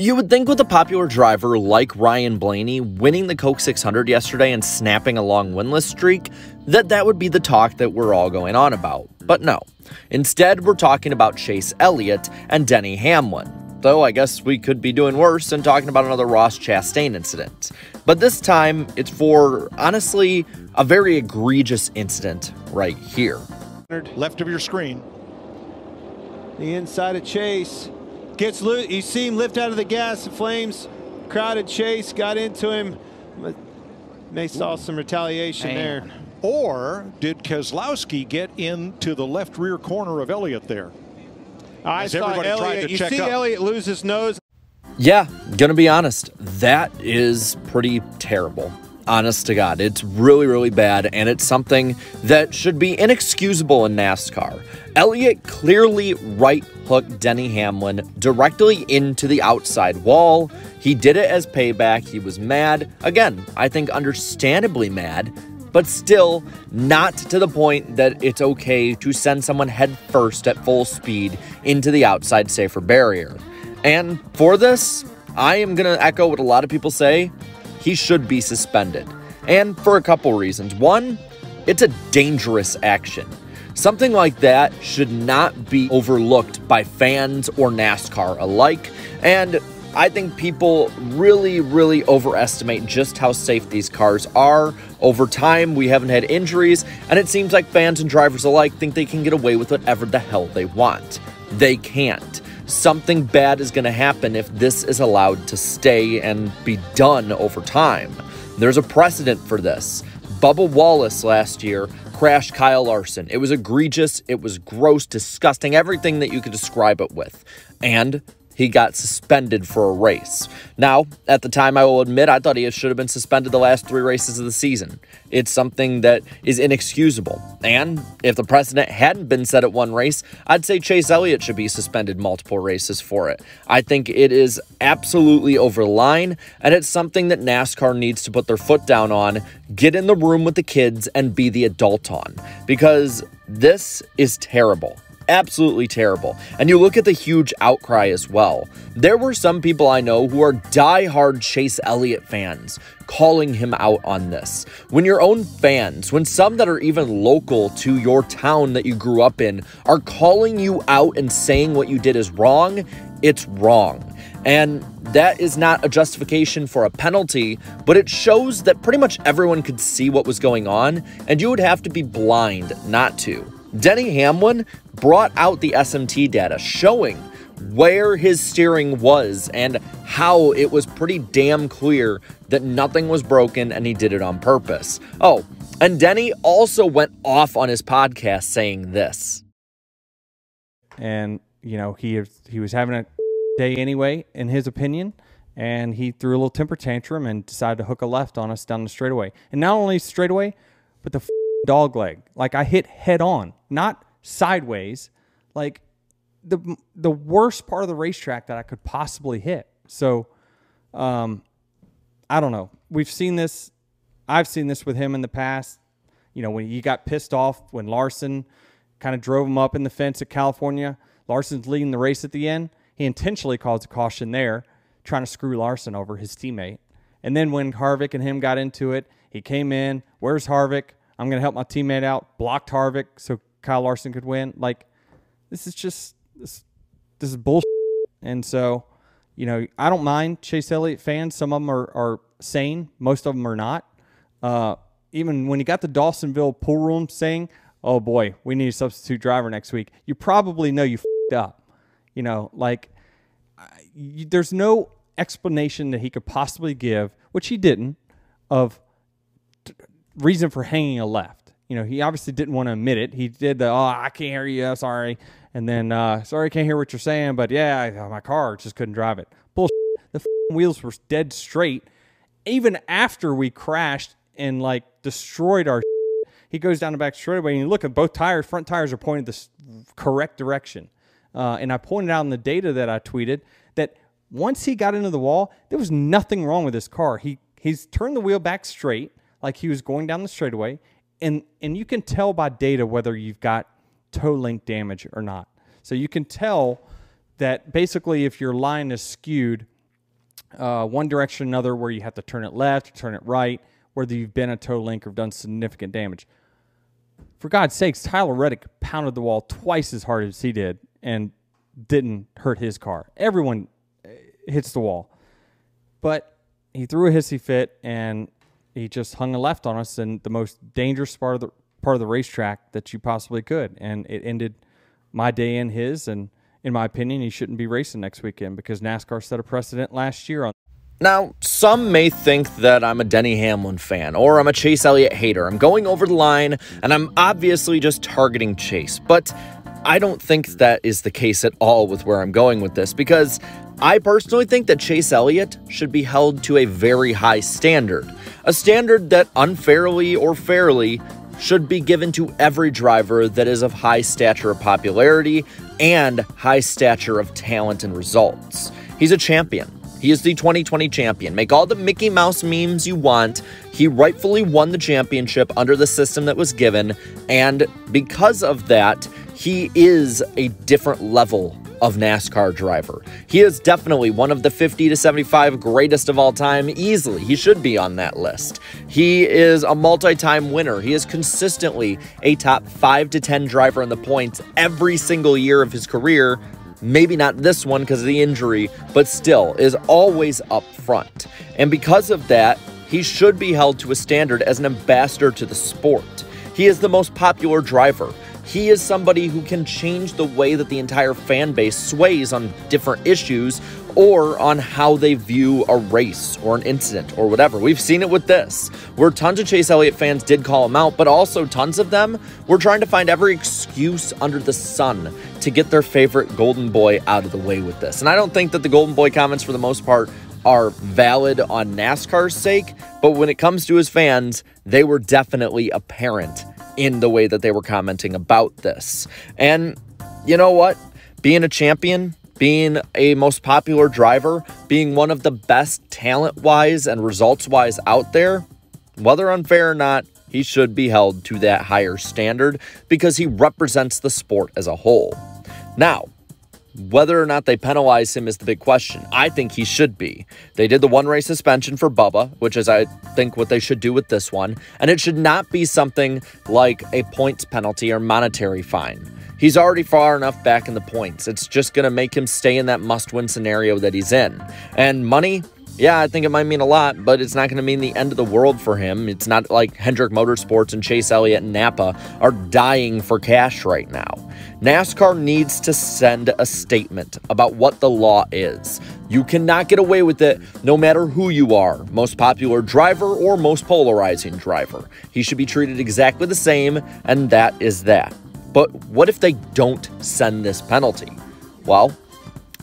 You would think with a popular driver like Ryan Blaney winning the Coke 600 yesterday and snapping a long winless streak, that that would be the talk that we're all going on about. But no. Instead, we're talking about Chase Elliott and Denny Hamlin. Though I guess we could be doing worse and talking about another Ross Chastain incident. But this time, it's for, honestly, a very egregious incident right here. Left of your screen. The inside of Chase. Gets loose. You see him lift out of the gas. The flames crowded Chase, got into him. May saw some retaliation Man. there. Or did Keselowski get into the left rear corner of Elliott there? I As saw Elliott. you see up. Elliott lose his nose. Yeah, gonna be honest. That is pretty terrible honest to God. It's really, really bad, and it's something that should be inexcusable in NASCAR. Elliott clearly right hooked Denny Hamlin directly into the outside wall. He did it as payback. He was mad. Again, I think understandably mad, but still not to the point that it's okay to send someone headfirst at full speed into the outside safer barrier. And for this, I am going to echo what a lot of people say he should be suspended. And for a couple reasons. One, it's a dangerous action. Something like that should not be overlooked by fans or NASCAR alike. And I think people really, really overestimate just how safe these cars are. Over time, we haven't had injuries, and it seems like fans and drivers alike think they can get away with whatever the hell they want. They can't something bad is going to happen if this is allowed to stay and be done over time. There's a precedent for this. Bubba Wallace last year crashed Kyle Larson. It was egregious, it was gross, disgusting, everything that you could describe it with. And he got suspended for a race. Now, at the time, I will admit, I thought he should have been suspended the last three races of the season. It's something that is inexcusable. And if the precedent hadn't been set at one race, I'd say Chase Elliott should be suspended multiple races for it. I think it is absolutely over the line, and it's something that NASCAR needs to put their foot down on, get in the room with the kids, and be the adult on. Because this is terrible absolutely terrible. And you look at the huge outcry as well. There were some people I know who are die-hard Chase Elliott fans calling him out on this. When your own fans, when some that are even local to your town that you grew up in, are calling you out and saying what you did is wrong, it's wrong. And that is not a justification for a penalty, but it shows that pretty much everyone could see what was going on, and you would have to be blind not to. Denny Hamlin brought out the SMT data showing where his steering was and how it was pretty damn clear that nothing was broken and he did it on purpose. Oh, and Denny also went off on his podcast saying this. And, you know, he he was having a day anyway in his opinion, and he threw a little temper tantrum and decided to hook a left on us down the straightaway. And not only straightaway, but the dog leg. Like I hit head on, not sideways. Like the the worst part of the racetrack that I could possibly hit. So, um, I don't know. We've seen this. I've seen this with him in the past. You know, when he got pissed off when Larson kind of drove him up in the fence at California. Larson's leading the race at the end. He intentionally caused a caution there, trying to screw Larson over his teammate. And then when Harvick and him got into it, he came in. Where's Harvick? I'm going to help my teammate out. Blocked Harvick so Kyle Larson could win. Like, this is just this. This is bullshit. And so, you know, I don't mind Chase Elliott fans. Some of them are, are sane. Most of them are not. Uh, even when you got the Dawsonville pool room saying, "Oh boy, we need a substitute driver next week," you probably know you fucked up. You know, like you, there's no explanation that he could possibly give, which he didn't, of reason for hanging a left. You know, he obviously didn't want to admit it. He did the, oh, I can't hear you. Sorry. And then, uh, sorry, I can't hear what you're saying. But yeah, my car just couldn't drive it. Bullshit. The wheels were dead straight. Even after we crashed and like destroyed our, he goes down the back straightaway and you look at both tires, front tires are pointed the correct direction. Uh, and I pointed out in the data that I tweeted that once he got into the wall, there was nothing wrong with his car. He he's turned the wheel back straight like he was going down the straightaway, and and you can tell by data whether you've got toe link damage or not. So you can tell that basically if your line is skewed uh, one direction or another where you have to turn it left, turn it right, whether you've been a toe link or done significant damage. For God's sakes, Tyler Reddick pounded the wall twice as hard as he did and didn't hurt his car. Everyone uh, hits the wall. But he threw a hissy fit and he just hung a left on us in the most dangerous part of the part of the racetrack that you possibly could. And it ended my day and his and in my opinion, he shouldn't be racing next weekend because NASCAR set a precedent last year on. Now, some may think that I'm a Denny Hamlin fan or I'm a Chase Elliott hater. I'm going over the line and I'm obviously just targeting Chase, but I don't think that is the case at all with where I'm going with this because I personally think that Chase Elliott should be held to a very high standard, a standard that unfairly or fairly should be given to every driver that is of high stature of popularity and high stature of talent and results. He's a champion. He is the 2020 champion. Make all the Mickey Mouse memes you want. He rightfully won the championship under the system that was given. And because of that, he is a different level of NASCAR driver. He is definitely one of the 50 to 75 greatest of all time, easily. He should be on that list. He is a multi time winner. He is consistently a top 5 to 10 driver in the points every single year of his career. Maybe not this one because of the injury, but still is always up front. And because of that, he should be held to a standard as an ambassador to the sport. He is the most popular driver. He is somebody who can change the way that the entire fan base sways on different issues or on how they view a race or an incident or whatever. We've seen it with this, where tons of Chase Elliott fans did call him out, but also tons of them were trying to find every excuse under the sun to get their favorite Golden Boy out of the way with this. And I don't think that the Golden Boy comments, for the most part, are valid on NASCAR's sake, but when it comes to his fans, they were definitely apparent in the way that they were commenting about this. And you know what? Being a champion, being a most popular driver, being one of the best talent wise and results wise out there, whether unfair or not, he should be held to that higher standard because he represents the sport as a whole. Now, whether or not they penalize him is the big question. I think he should be. They did the one race suspension for Bubba, which is, I think, what they should do with this one. And it should not be something like a points penalty or monetary fine. He's already far enough back in the points. It's just going to make him stay in that must win scenario that he's in. And money, yeah, I think it might mean a lot, but it's not going to mean the end of the world for him. It's not like Hendrick Motorsports and Chase Elliott and Napa are dying for cash right now. NASCAR needs to send a statement about what the law is. You cannot get away with it no matter who you are most popular driver or most polarizing driver. He should be treated exactly the same, and that is that. But what if they don't send this penalty? Well,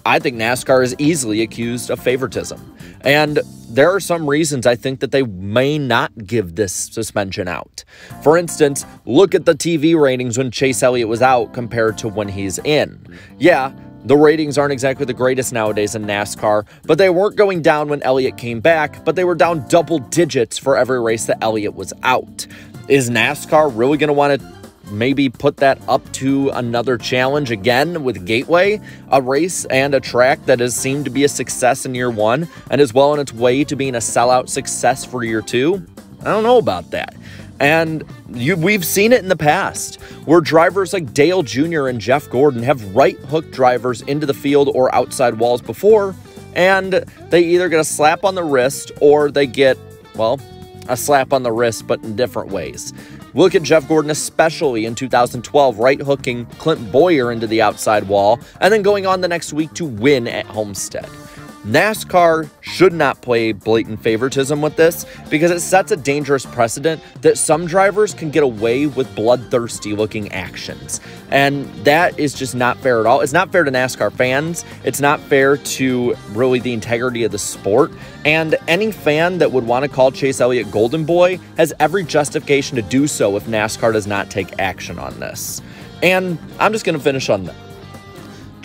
I think NASCAR is easily accused of favoritism. And there are some reasons I think that they may not give this suspension out. For instance, look at the TV ratings when Chase Elliott was out compared to when he's in. Yeah, the ratings aren't exactly the greatest nowadays in NASCAR, but they weren't going down when Elliott came back, but they were down double digits for every race that Elliott was out. Is NASCAR really going to want to maybe put that up to another challenge again with Gateway, a race and a track that has seemed to be a success in year one and is well on its way to being a sellout success for year two. I don't know about that. And you, we've seen it in the past where drivers like Dale Jr. and Jeff Gordon have right hook drivers into the field or outside walls before, and they either get a slap on the wrist or they get, well, a slap on the wrist, but in different ways. Look at Jeff Gordon, especially in 2012, right hooking Clint Bowyer into the outside wall, and then going on the next week to win at Homestead. NASCAR should not play blatant favoritism with this because it sets a dangerous precedent that some drivers can get away with bloodthirsty looking actions. And that is just not fair at all. It's not fair to NASCAR fans. It's not fair to really the integrity of the sport. And any fan that would want to call Chase Elliott Golden Boy has every justification to do so if NASCAR does not take action on this. And I'm just going to finish on that.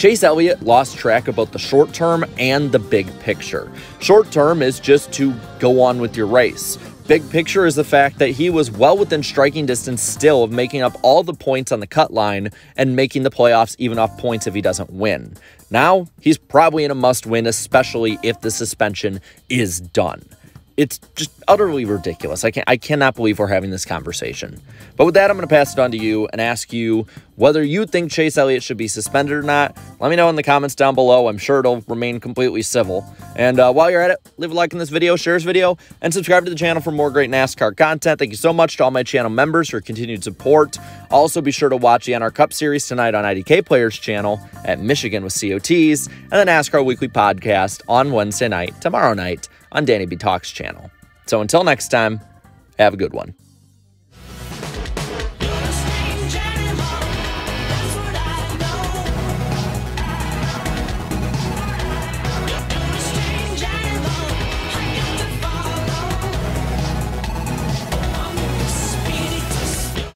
Chase Elliott lost track both the short term and the big picture. Short term is just to go on with your race. Big picture is the fact that he was well within striking distance still of making up all the points on the cut line and making the playoffs even off points if he doesn't win. Now, he's probably in a must win, especially if the suspension is done. It's just utterly ridiculous. I can I cannot believe we're having this conversation. But with that, I'm going to pass it on to you and ask you whether you think Chase Elliott should be suspended or not. Let me know in the comments down below. I'm sure it'll remain completely civil. And uh, while you're at it, leave a like in this video, share this video, and subscribe to the channel for more great NASCAR content. Thank you so much to all my channel members for continued support. Also, be sure to watch the NR Cup Series tonight on IDK Players channel at Michigan with COTs, and the NASCAR Weekly Podcast on Wednesday night, tomorrow night on Danny B Talks channel. So until next time, have a good one.